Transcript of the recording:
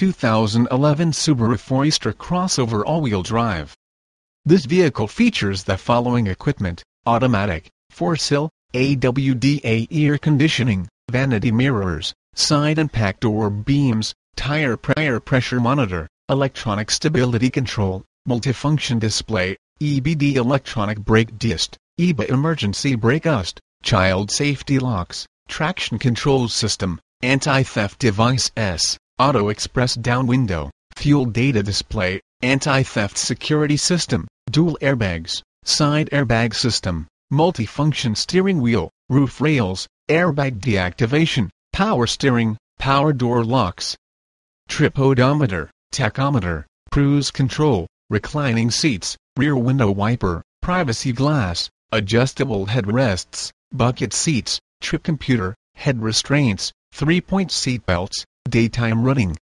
2011 Subaru Forester crossover all-wheel drive. This vehicle features the following equipment, automatic, 4-sill, AWDA air conditioning, vanity mirrors, side impact door beams, tire prior pressure monitor, electronic stability control, multifunction display, EBD electronic brake disc, EBA emergency brake assist, child safety locks, traction control system, anti-theft device S, auto express down window, fuel data display, anti-theft security system, dual airbags, side airbag system, multifunction steering wheel, roof rails, airbag deactivation, power steering, power door locks, trip odometer, tachometer, cruise control, reclining seats, rear window wiper, privacy glass, adjustable headrests, bucket seats, trip computer, head restraints, three-point seat belts, daytime running,